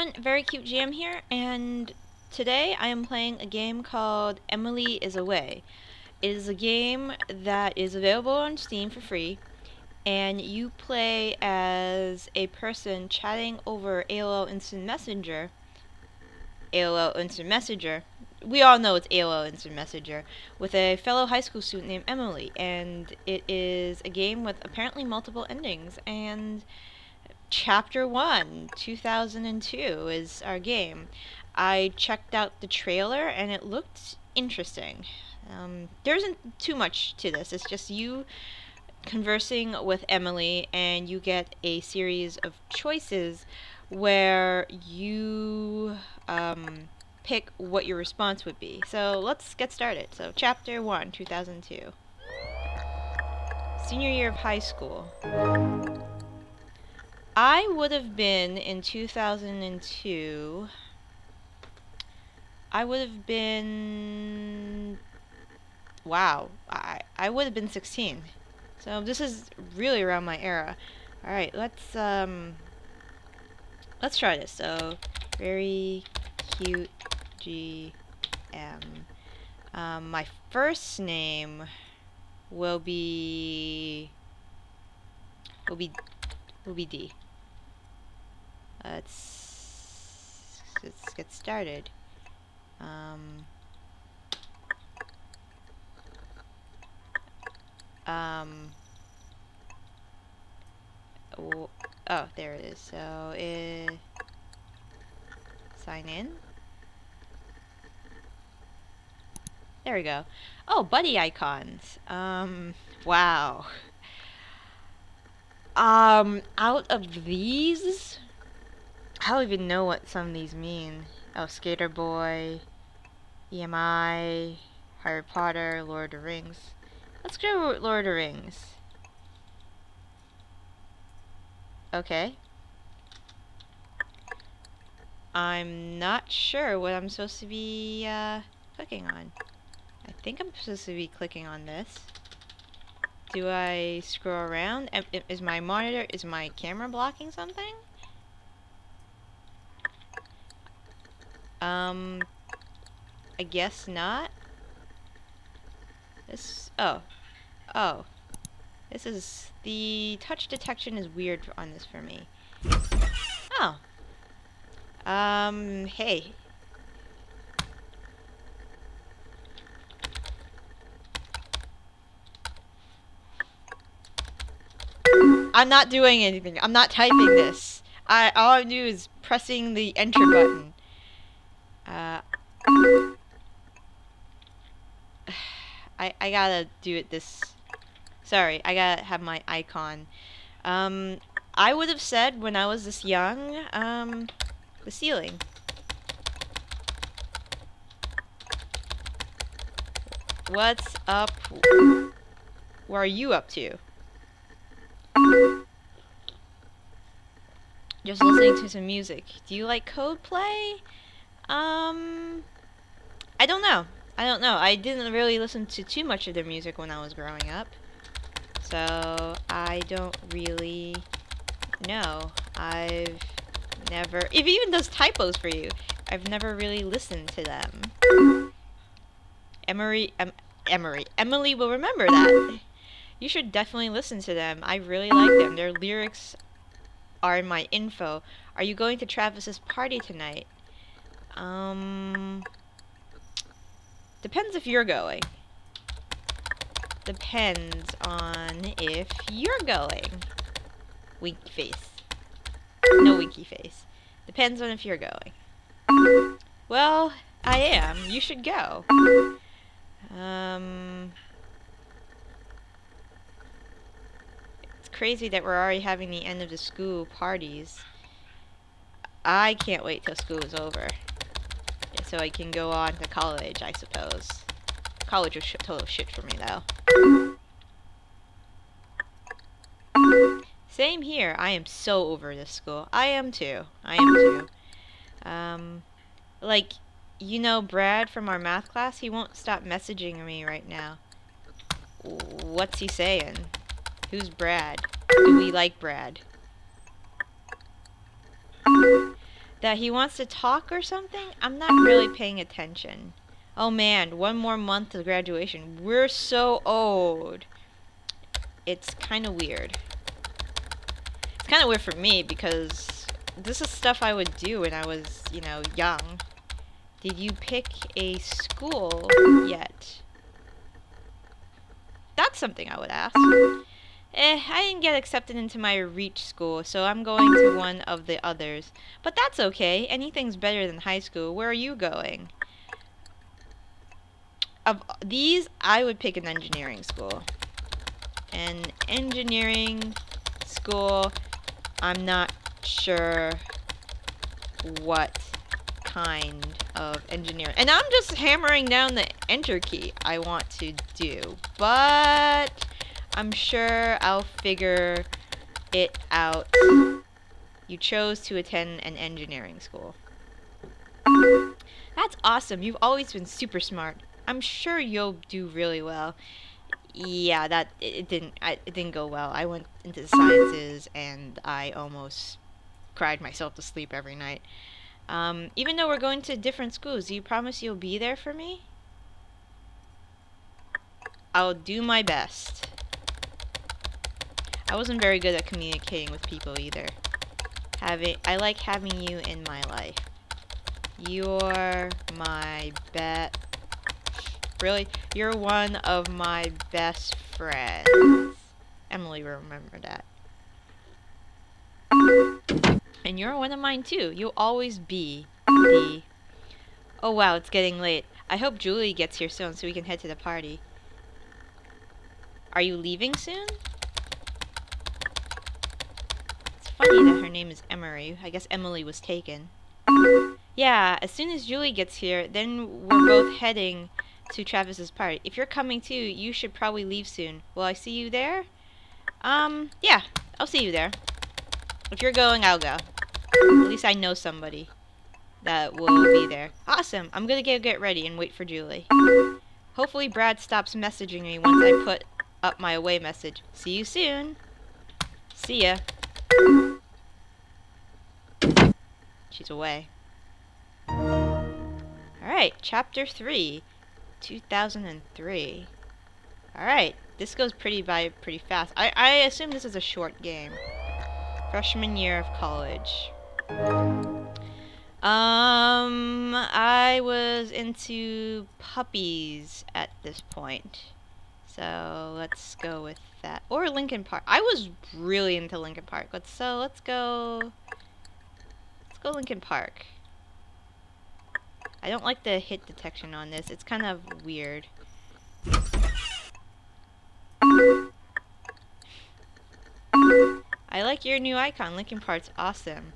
everyone, Very Cute GM here, and today I am playing a game called Emily is Away. It is a game that is available on Steam for free, and you play as a person chatting over AOL Instant Messenger. AOL Instant Messenger. We all know it's AOL Instant Messenger with a fellow high school student named Emily, and it is a game with apparently multiple endings and Chapter 1, 2002 is our game. I checked out the trailer and it looked interesting. Um, there isn't too much to this, it's just you conversing with Emily and you get a series of choices where you um, pick what your response would be. So let's get started. So, Chapter 1, 2002. Senior year of high school. I would have been in 2002. I would have been. Wow. I, I would have been 16. So this is really around my era. Alright, let's, um. Let's try this. So, very cute G M. Um, my first name will be. will be. will be D. Let's let's get started. Um, um, oh, there it is. So, uh, sign in. There we go. Oh, buddy icons. Um, wow. Um, out of these, I don't even know what some of these mean. Oh, Skater Boy, EMI, Harry Potter, Lord of the Rings. Let's go Lord of the Rings. Okay. I'm not sure what I'm supposed to be uh, clicking on. I think I'm supposed to be clicking on this. Do I scroll around? Is my monitor, is my camera blocking something? Um, I guess not. This, oh, oh. This is, the touch detection is weird on this for me. Oh. Um, hey. I'm not doing anything. I'm not typing this. I all I do is pressing the enter button. Uh, I I gotta do it this. Sorry, I gotta have my icon. Um, I would have said when I was this young, um, the ceiling. What's up? What are you up to? Just listening to some music. Do you like Coldplay? Um, I don't know. I don't know. I didn't really listen to too much of their music when I was growing up. So, I don't really know. I've never... If it even does typos for you, I've never really listened to them. Emery... Em, Emery. Emily will remember that. You should definitely listen to them. I really like them. Their lyrics are in my info. Are you going to Travis's party tonight? Um, depends if you're going. Depends on if you're going. Winky face. No winky face. Depends on if you're going. Well, I am. You should go. Um... It's crazy that we're already having the end of the school parties. I can't wait till school is over so I can go on to college, I suppose. College was sh total shit for me, though. Same here. I am so over this school. I am too. I am too. Um, like, you know Brad from our math class? He won't stop messaging me right now. What's he saying? Who's Brad? Do we like Brad? That he wants to talk or something? I'm not really paying attention. Oh man, one more month to graduation. We're so old. It's kind of weird. It's kind of weird for me because this is stuff I would do when I was, you know, young. Did you pick a school yet? That's something I would ask. Eh, I didn't get accepted into my reach school, so I'm going to one of the others. But that's okay. Anything's better than high school. Where are you going? Of these, I would pick an engineering school. An engineering school, I'm not sure what kind of engineering. And I'm just hammering down the enter key I want to do. But I'm sure I'll figure it out. You chose to attend an engineering school. That's awesome. You've always been super smart. I'm sure you'll do really well. Yeah, that it, didn't I, it didn't go well. I went into the sciences and I almost cried myself to sleep every night. Um, even though we're going to different schools, do you promise you'll be there for me? I'll do my best. I wasn't very good at communicating with people either. Having I like having you in my life. You're my bet. Really? You're one of my best friends. Emily remember that. And you're one of mine too. You'll always be the... Oh wow, it's getting late. I hope Julie gets here soon so we can head to the party. Are you leaving soon? Funny that her name is Emery. I guess Emily was taken. Yeah, as soon as Julie gets here, then we're both heading to Travis's party. If you're coming too, you should probably leave soon. Will I see you there? Um, yeah, I'll see you there. If you're going, I'll go. At least I know somebody that will be there. Awesome. I'm gonna go get ready and wait for Julie. Hopefully Brad stops messaging me once I put up my away message. See you soon. See ya. She's away. Alright, chapter 3, 2003. Alright, this goes pretty by pretty fast. I, I assume this is a short game. Freshman year of college. Um, I was into puppies at this point. So let's go with that. Or Linkin Park. I was really into Linkin Park. Let's so let's go go Linkin Park. I don't like the hit detection on this. It's kind of weird. I like your new icon. Linkin Park's awesome.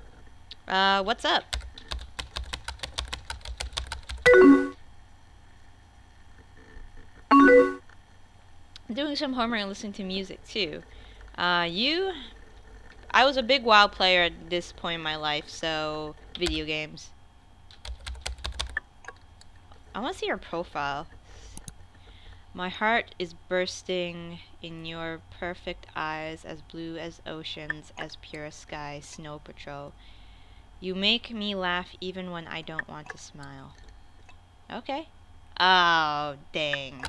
Uh, what's up? I'm doing some homework and listening to music too. Uh, you, I was a big WoW player at this point in my life, so video games. I want to see your profile. My heart is bursting in your perfect eyes, as blue as oceans, as pure as sky, snow patrol. You make me laugh even when I don't want to smile. Okay. Oh, dang.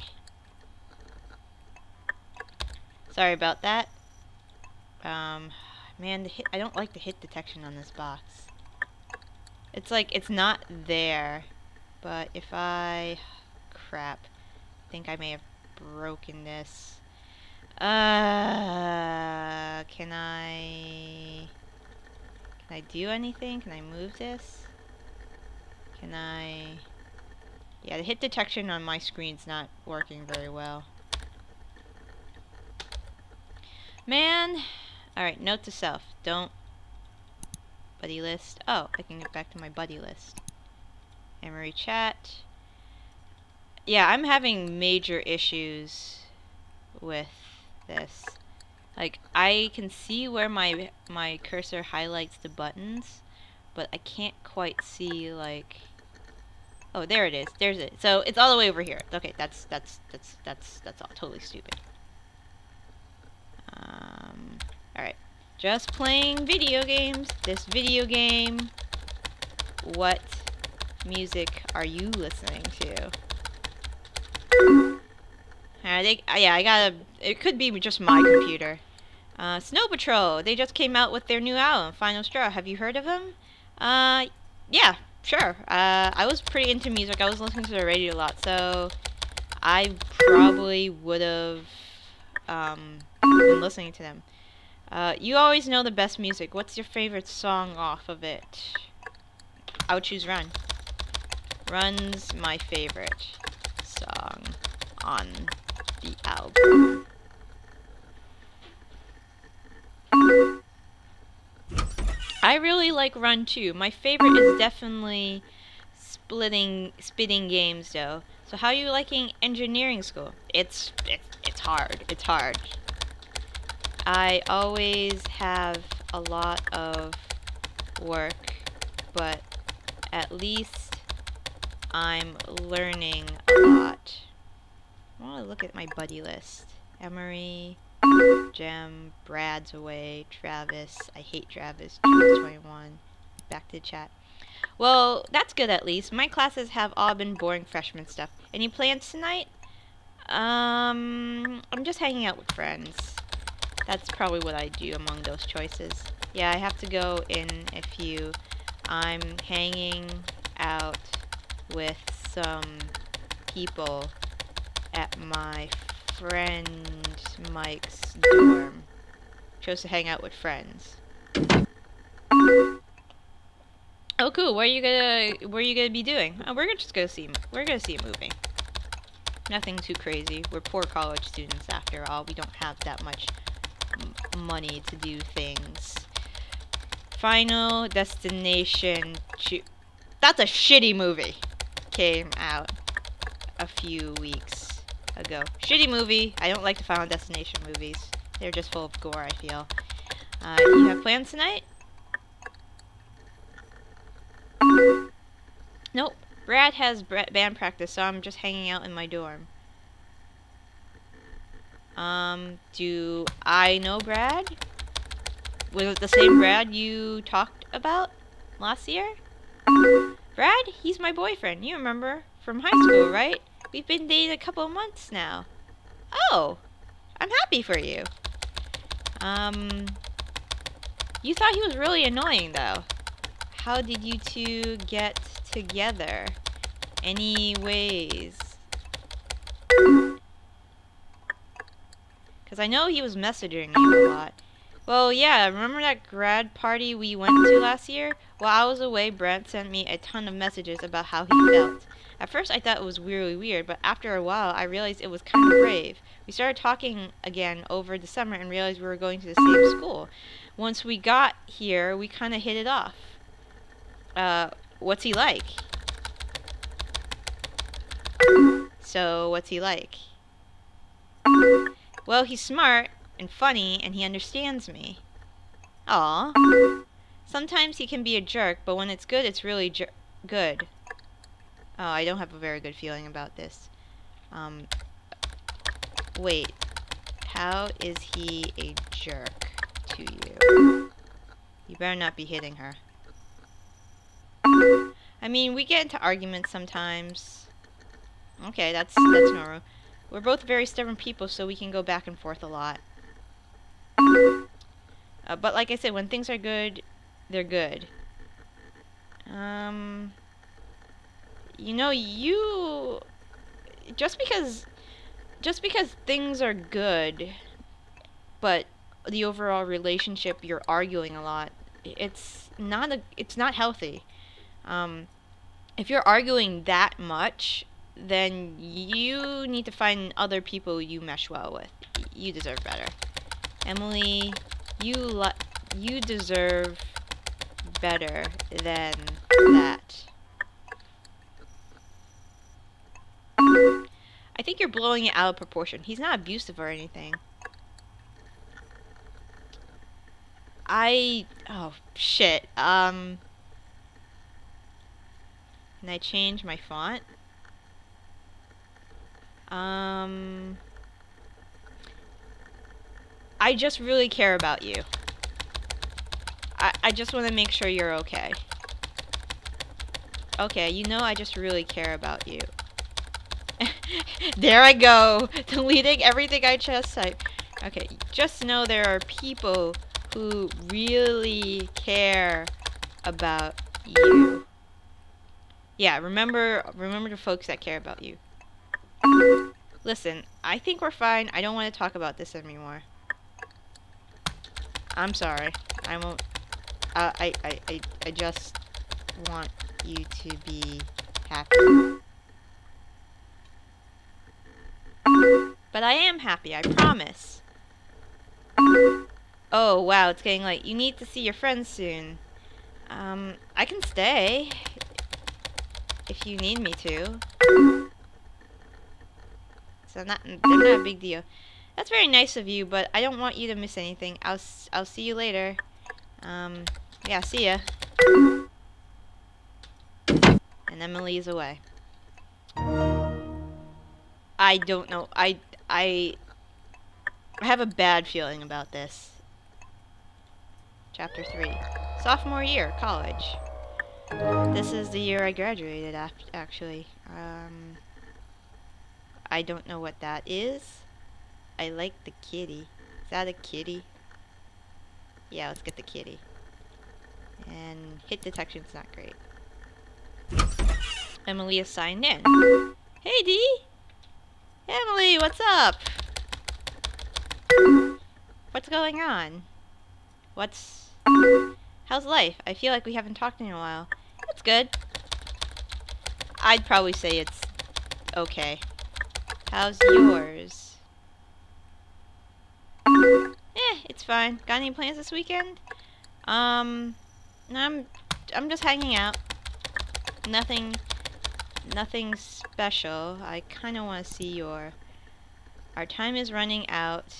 Sorry about that. Um, man, the hit, I don't like the hit detection on this box. It's like, it's not there. But if I... Crap. I think I may have broken this. Uh, can I... Can I do anything? Can I move this? Can I... Yeah, the hit detection on my screen's not working very well. Man. Alright, note to self. Don't buddy list. Oh, I can get back to my buddy list. Emery chat. Yeah, I'm having major issues with this. Like, I can see where my my cursor highlights the buttons, but I can't quite see, like... Oh, there it is. There's it. So, it's all the way over here. Okay, that's, that's, that's, that's, that's all totally stupid. Um, alright. Just playing video games. This video game what music are you listening to? I think, uh, yeah, I gotta, it could be just my computer. Uh, Snow Patrol, they just came out with their new album, Final Straw. Have you heard of them? Uh, yeah, sure. Uh, I was pretty into music. I was listening to the radio a lot, so I probably would have um, been listening to them. Uh, you always know the best music. What's your favorite song off of it? I would choose Run. Run's my favorite song on the album. I really like Run too. My favorite is definitely splitting spitting games though. So how are you liking engineering school? It's it's it's hard. It's hard. I always have a lot of work, but at least I'm learning a lot. I want to look at my buddy list. Emery, Jem, Brad's away, Travis, I hate Travis, 21, back to chat. Well, that's good at least. My classes have all been boring freshman stuff. Any plans tonight? Um, I'm just hanging out with friends. That's probably what I do among those choices. Yeah, I have to go in a few. I'm hanging out with some people at my friend Mike's dorm. Chose to hang out with friends. Oh, cool. What are you gonna What are you gonna be doing? Oh, we're just gonna see. We're gonna see a movie. Nothing too crazy. We're poor college students, after all. We don't have that much money to do things. Final Destination. That's a shitty movie. Came out a few weeks ago. Shitty movie. I don't like the Final Destination movies. They're just full of gore, I feel. Uh, you have plans tonight? Nope. Brad has band practice, so I'm just hanging out in my dorm. Um, do I know Brad? Was it the same Brad you talked about last year? Brad, he's my boyfriend. You remember from high school, right? We've been dating a couple months now. Oh, I'm happy for you. Um, you thought he was really annoying, though. How did you two get together? Any Because I know he was messaging you a lot. Well, yeah, remember that grad party we went to last year? While I was away, Brent sent me a ton of messages about how he felt. At first, I thought it was really weird, but after a while, I realized it was kind of brave. We started talking again over the summer and realized we were going to the same school. Once we got here, we kind of hit it off. Uh, what's he like? So, what's he like? Well, he's smart and funny, and he understands me. Aw. Sometimes he can be a jerk, but when it's good, it's really good. Oh, I don't have a very good feeling about this. Um, wait. How is he a jerk to you? You better not be hitting her. I mean, we get into arguments sometimes. Okay, that's that's normal. We're both very stubborn people, so we can go back and forth a lot. Uh, but like I said, when things are good, they're good. Um, you know, you just because just because things are good, but the overall relationship you're arguing a lot, it's not a it's not healthy. Um, if you're arguing that much, then you need to find other people you mesh well with. You deserve better. Emily, you you deserve better than that. I think you're blowing it out of proportion. He's not abusive or anything. I... Oh, shit. Um... Can I change my font? Um, I just really care about you. I, I just want to make sure you're okay. Okay, you know I just really care about you. there I go, deleting everything I just said. Okay, just know there are people who really care about you. Yeah, remember remember the folks that care about you. Listen, I think we're fine. I don't want to talk about this anymore. I'm sorry. I won't. Uh, I, I, I, I just want you to be happy. But I am happy, I promise. Oh, wow, it's getting late. You need to see your friends soon. Um, I can stay. If you need me to. So not, they're not a big deal. That's very nice of you, but I don't want you to miss anything. I'll, I'll see you later. Um, yeah, see ya. And Emily is away. I don't know. I, I, I have a bad feeling about this. Chapter 3. Sophomore year, college. This is the year I graduated, actually. Um, I don't know what that is. I like the kitty. Is that a kitty? Yeah, let's get the kitty. And hit detection's not great. Emily is signed in. Hey, Dee! Emily, what's up? What's going on? What's... How's life? I feel like we haven't talked in a while. It's good. I'd probably say it's okay. How's yours? Eh, it's fine. Got any plans this weekend? Um, I'm, I'm just hanging out. Nothing, nothing special. I kind of want to see your... Our time is running out.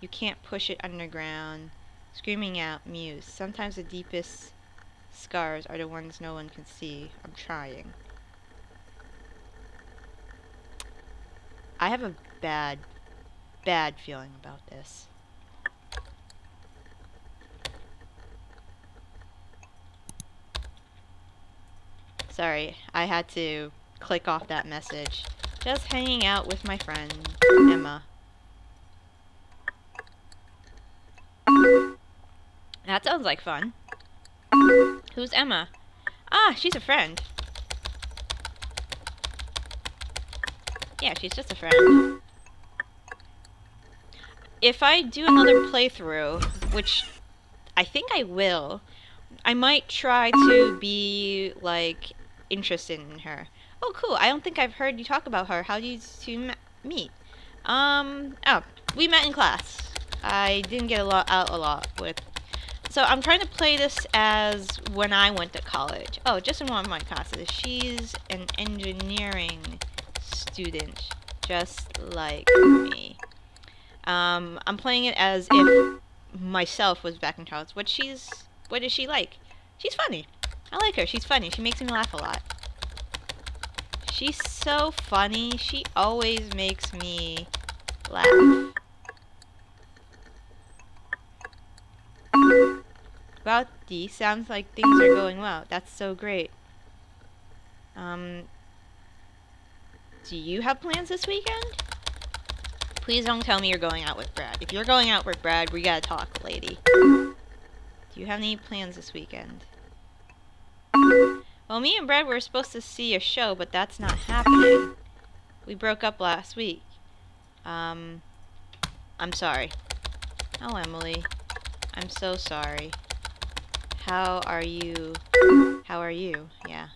You can't push it underground. Screaming out, muse. Sometimes the deepest scars are the ones no one can see. I'm trying. I have a bad, bad feeling about this. Sorry, I had to click off that message. Just hanging out with my friend, Emma. That sounds like fun. Who's Emma? Ah, she's a friend. Yeah, she's just a friend. If I do another playthrough, which I think I will, I might try to be, like, interested in her. Oh, cool. I don't think I've heard you talk about her. How did you two meet? Um, oh, we met in class. I didn't get a lot out a lot with. So I'm trying to play this as when I went to college. Oh, just in one of my classes. She's an engineering student, just like me. Um, I'm playing it as if myself was back in college. What she's, what is she like? She's funny. I like her. She's funny. She makes me laugh a lot. She's so funny. She always makes me laugh. Wow, Dee, sounds like things are going well. That's so great. Um, do you have plans this weekend? Please don't tell me you're going out with Brad. If you're going out with Brad, we gotta talk, lady. Do you have any plans this weekend? Well, me and Brad were supposed to see a show, but that's not happening. We broke up last week. Um, I'm sorry. Oh, Emily. I'm so sorry. How are you? How are you? Yeah.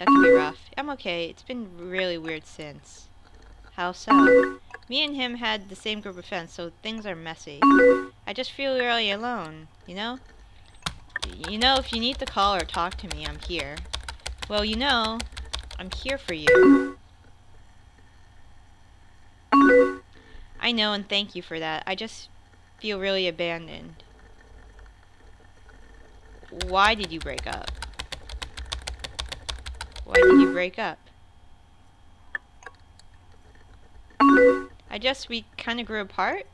That can be rough. I'm okay. It's been really weird since. How so? Me and him had the same group of friends, so things are messy. I just feel really alone, you know? You know, if you need to call or talk to me, I'm here. Well, you know, I'm here for you. I know, and thank you for that. I just feel really abandoned. Why did you break up? Why did you break up? I guess we kind of grew apart?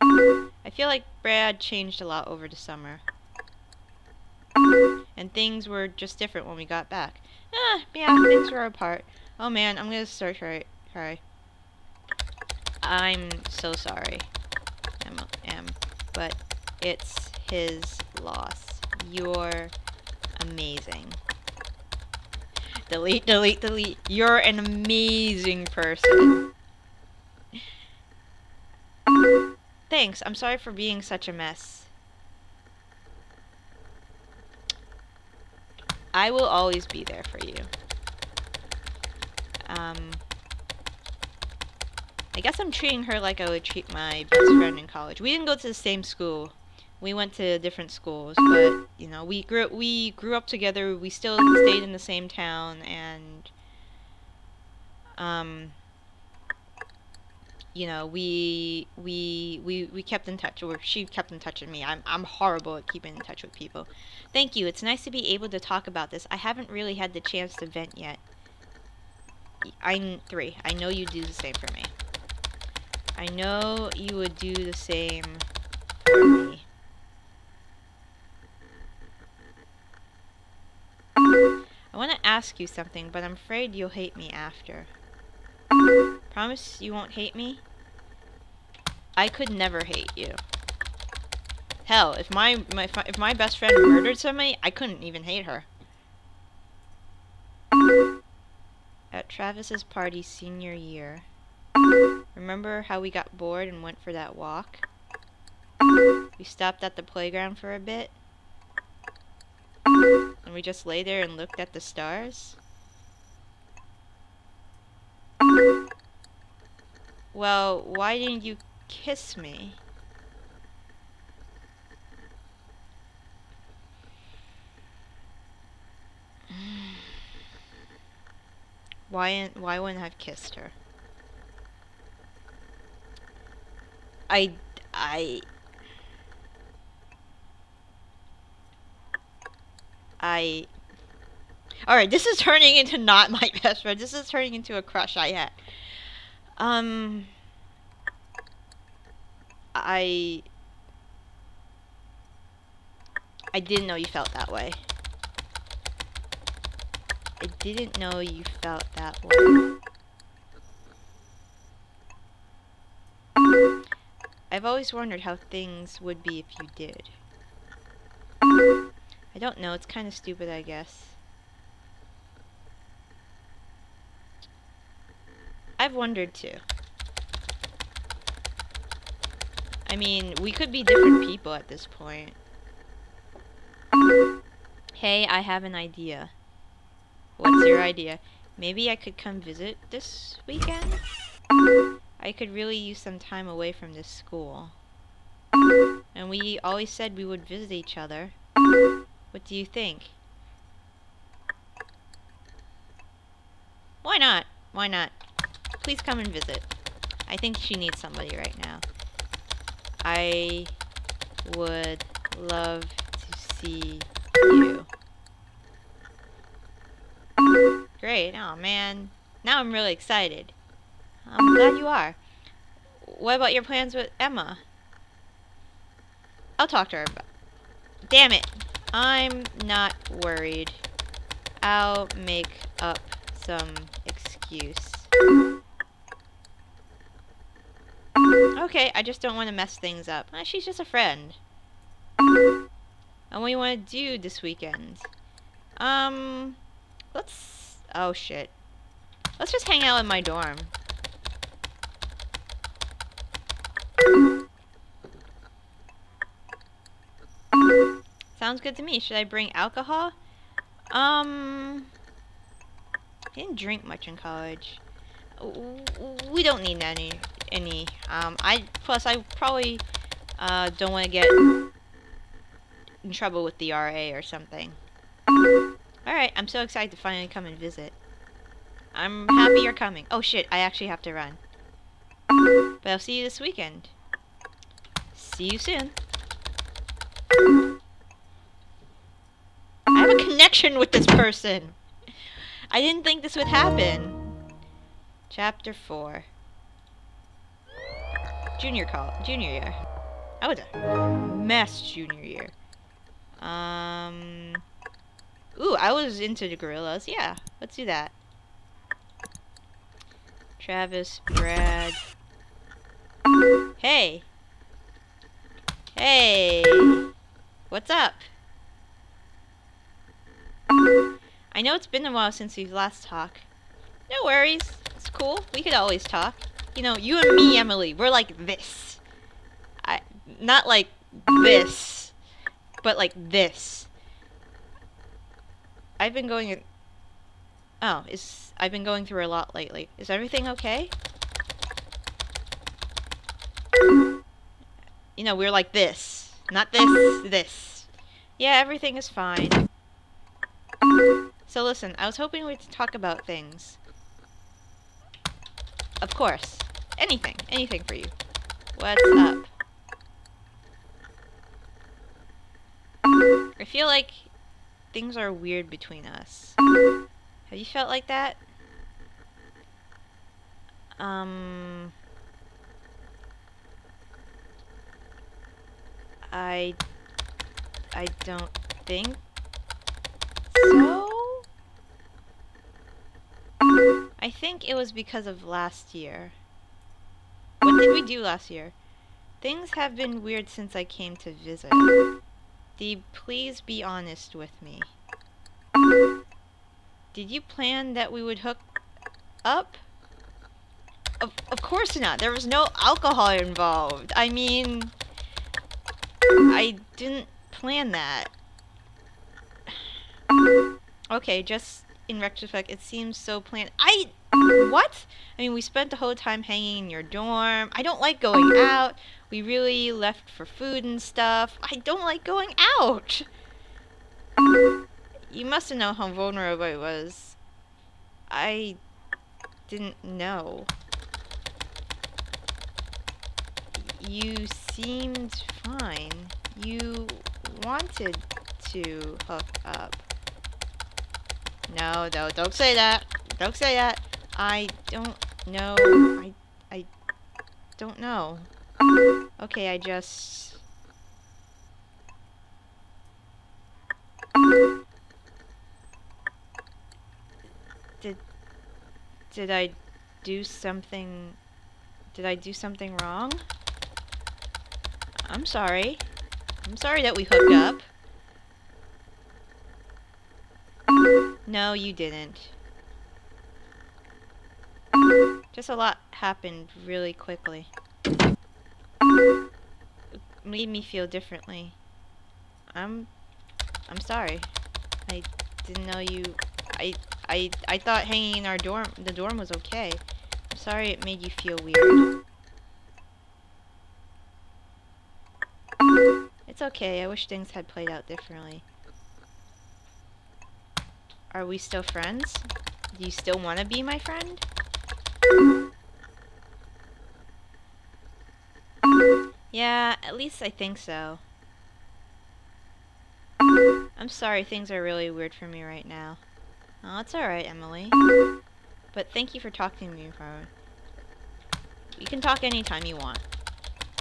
I feel like Brad changed a lot over the summer. And things were just different when we got back. Ah, yeah, things were apart. Oh man, I'm gonna start cry. cry. I'm so sorry. I'm, but it's his loss. You're amazing. Delete, delete, delete. You're an amazing person. Thanks. I'm sorry for being such a mess. I will always be there for you. Um, I guess I'm treating her like I would treat my best friend in college. We didn't go to the same school. We went to different schools, but you know, we grew we grew up together. We still stayed in the same town, and um, you know, we we we we kept in touch, or she kept in touch with me. I'm I'm horrible at keeping in touch with people. Thank you. It's nice to be able to talk about this. I haven't really had the chance to vent yet. I'm three. I know you do the same for me. I know you would do the same want to ask you something, but I'm afraid you'll hate me after. Promise you won't hate me? I could never hate you. Hell, if my, my if my best friend murdered somebody, I couldn't even hate her. At Travis's party senior year. Remember how we got bored and went for that walk? We stopped at the playground for a bit. And we just lay there and looked at the stars? Well, why didn't you kiss me? Why, why wouldn't I have kissed her? I, I, I, alright, this is turning into not my best friend. This is turning into a crush I had. Um, I, I didn't know you felt that way. I didn't know you felt that way. I've always wondered how things would be if you did. I don't know, it's kind of stupid, I guess. I've wondered too. I mean, we could be different people at this point. Hey, I have an idea. What's your idea? Maybe I could come visit this weekend? I could really use some time away from this school. And we always said we would visit each other. What do you think? Why not? Why not? Please come and visit. I think she needs somebody right now. I would love to see you. Great. Oh, man. Now I'm really excited. I'm glad you are. What about your plans with Emma? I'll talk to her. Damn it. I'm not worried. I'll make up some excuse. Okay, I just don't want to mess things up. Uh, she's just a friend. And what do you want to do this weekend? Um, let's... Oh, shit. Let's just hang out in my dorm. Sounds good to me. Should I bring alcohol? Um... Didn't drink much in college. We don't need any. Any. Um. I plus I probably uh don't want to get in trouble with the RA or something. All right. I'm so excited to finally come and visit. I'm happy you're coming. Oh shit! I actually have to run. But I'll see you this weekend. See you soon. Connection with this person. I didn't think this would happen. Chapter 4. Junior call junior year. I was a mess junior year. Um ooh, I was into the Gorillaz. Yeah, let's do that. Travis, Brad. Hey. Hey. What's up? I know it's been a while since we last talked. No worries. It's cool. We could always talk. You know, you and me, Emily, we're like this. I not like this, but like this. I've been going. Oh, is I've been going through a lot lately. Is everything okay? You know, we're like this, not this. This. Yeah, everything is fine. So listen, I was hoping we'd talk about things. Of course. Anything. Anything for you. What's up? I feel like things are weird between us. Have you felt like that? Um... I... I don't think I think it was because of last year. What did we do last year? Things have been weird since I came to visit. Dee, please be honest with me. Did you plan that we would hook up? Of, of course not. There was no alcohol involved. I mean, I didn't plan that. Okay, just in retrospect, it seems so planned. I... What? I mean, we spent the whole time hanging in your dorm. I don't like going out. We really left for food and stuff. I don't like going out. You must have known how vulnerable I was. I didn't know. You seemed fine. You wanted to hook up. No, no, don't say that. Don't say that. I don't know. I, I don't know. Okay, I just... Did... Did I do something... Did I do something wrong? I'm sorry. I'm sorry that we hooked up. No, you didn't. Just a lot happened really quickly. It made me feel differently. I'm... I'm sorry. I didn't know you... I... I... I thought hanging in our dorm... The dorm was okay. I'm sorry it made you feel weird. It's okay. I wish things had played out differently. Are we still friends? Do you still want to be my friend? Yeah, at least I think so. I'm sorry, things are really weird for me right now. Oh, it's alright, Emily. But thank you for talking to me, Farah. You can talk anytime you want.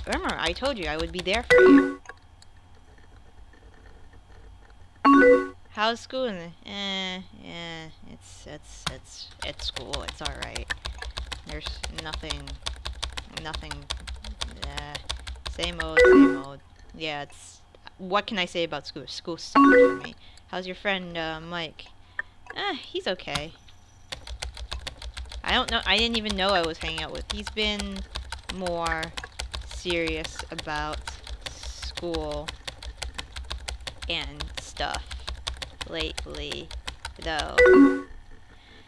Remember, I told you I would be there for you. How's school? Eh, yeah, it's, it's, it's, it's school. It's alright. There's nothing, nothing, uh, same old, same old. Yeah, it's, what can I say about school? School sucks for me. How's your friend, uh, Mike? Eh, he's okay. I don't know, I didn't even know I was hanging out with. He's been more serious about school and stuff lately, though.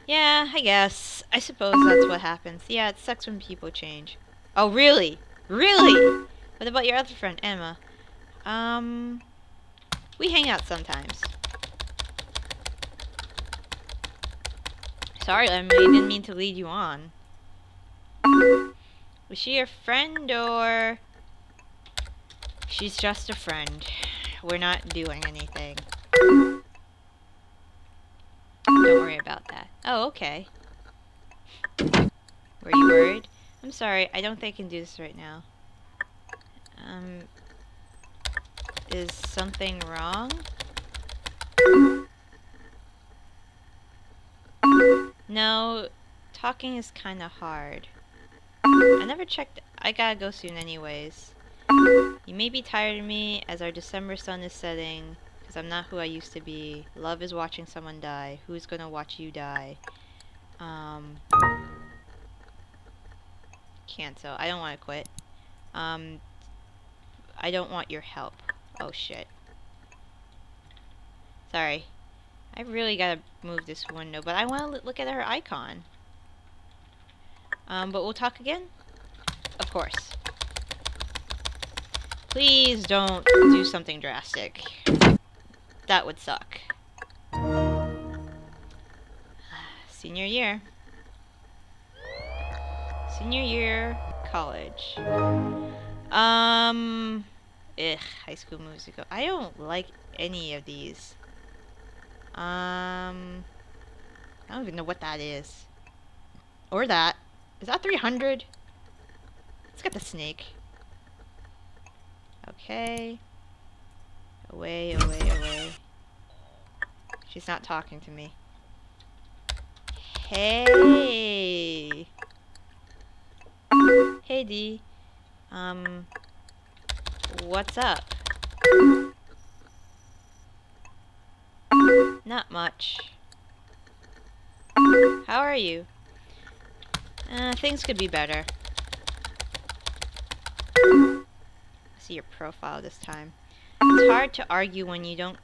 Yeah, I guess. I suppose that's what happens. Yeah, it sucks when people change. Oh, really? Really? What about your other friend, Emma? Um, we hang out sometimes. Sorry, Emily, didn't mean to lead you on. Was she your friend, or... She's just a friend. We're not doing anything. About that. Oh, okay. Were you worried? I'm sorry, I don't think I can do this right now. Um, is something wrong? No, talking is kind of hard. I never checked. I gotta go soon anyways. You may be tired of me as our December sun is setting, because I'm not who I used to be. Love is watching someone die. Who's gonna watch you die? Um, cancel. I don't want to quit. Um, I don't want your help. Oh shit. Sorry. I really gotta move this window, but I want to look at her icon. Um, but we'll talk again? Of course. Please don't do something drastic. That would suck. Senior year. Senior year, college. Um, ugh, high school musical. I don't like any of these. Um, I don't even know what that is. Or that. Is that 300? Let's get the snake. Okay. Away, away, away. She's not talking to me. Hey! Hey, D. Um, what's up? Not much. How are you? Uh, things could be better. See your profile this time. It's hard to argue when you don't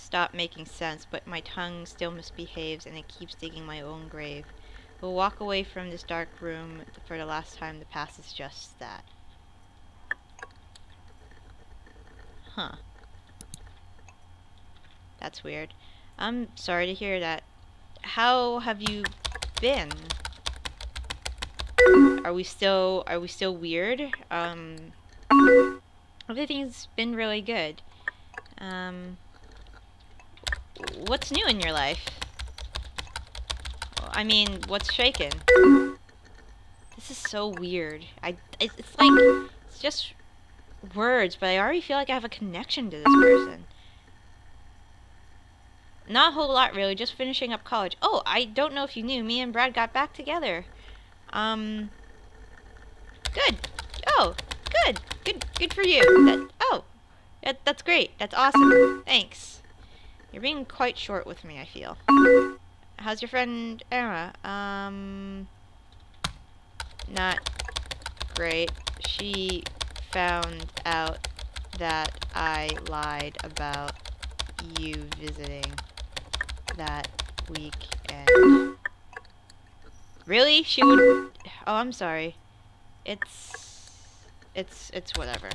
stop making sense, but my tongue still misbehaves and it keeps digging my own grave. We'll walk away from this dark room for the last time. The past is just that. Huh. That's weird. I'm sorry to hear that. How have you been? Are we still are we still weird? Um everything's been really good. Um what's new in your life? I mean, what's shaken? This is so weird. I it's, it's like it's just words, but I already feel like I have a connection to this person. Not a whole lot, really. Just finishing up college. Oh, I don't know if you knew. Me and Brad got back together. Um. Good. Oh, good. Good. Good for you. That, oh, that, that's great. That's awesome. Thanks. You're being quite short with me. I feel. How's your friend Emma? Um. Not great. She found out that I lied about you visiting that weekend. Really? She would... Oh, I'm sorry. It's... It's... It's whatever.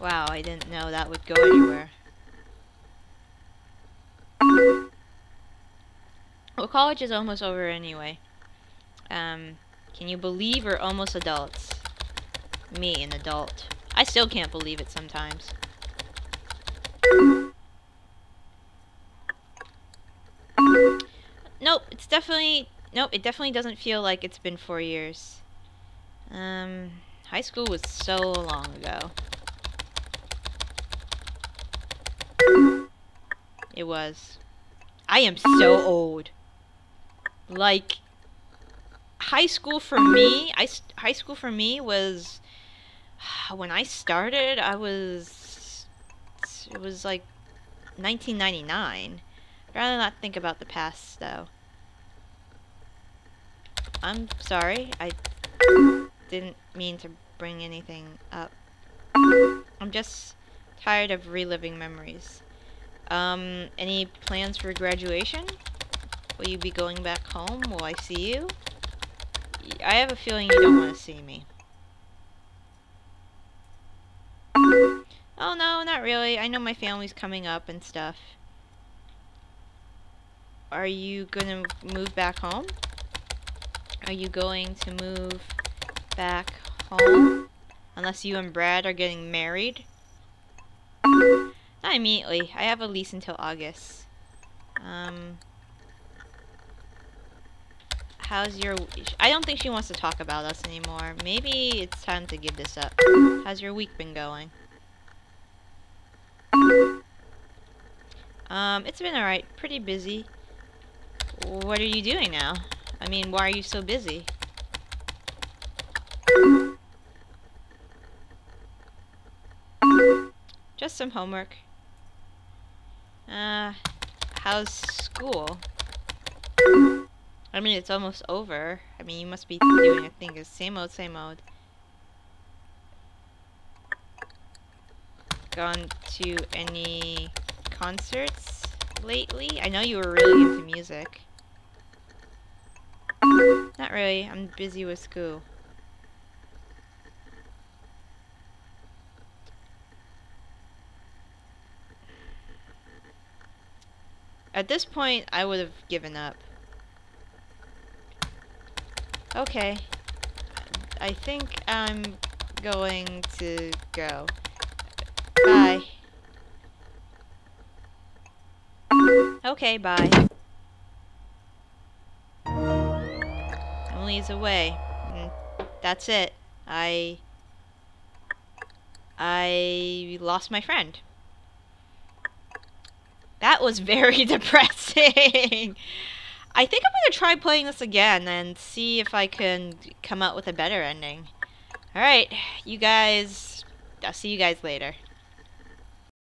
Wow, I didn't know that would go anywhere. Well, college is almost over anyway. Um, can you believe we're almost adults? Me, an adult. I still can't believe it sometimes. Nope, it's definitely... Nope, it definitely doesn't feel like it's been four years. Um, high school was so long ago. It was. I am so old. Like, high school for me, I, high school for me was when I started, I was, it was like 1999. I'd rather not think about the past, though. I'm sorry, I didn't mean to bring anything up. I'm just tired of reliving memories. Um, any plans for graduation? Will you be going back home? Will I see you? I have a feeling you don't want to see me. Oh no, not really. I know my family's coming up and stuff. Are you gonna move back home? Are you going to move back home? Unless you and Brad are getting married? Not immediately. I have a lease until August. Um, how's your... I don't think she wants to talk about us anymore. Maybe it's time to give this up. How's your week been going? Um, it's been alright. Pretty busy. what are you doing now? I mean, why are you so busy? Just some homework. Uh, how's school? I mean, it's almost over. I mean, you must be doing a thing. It's same old, same old. Gone to any concerts lately? I know you were really into music. Not really. I'm busy with school. At this point, I would have given up. Okay. I think I'm going to go. Bye. Okay, bye. Emily's away. Mm, that's it. I... I lost my friend. That was very depressing. I think I'm to try playing this again and see if I can come up with a better ending. Alright, you guys... I'll see you guys later.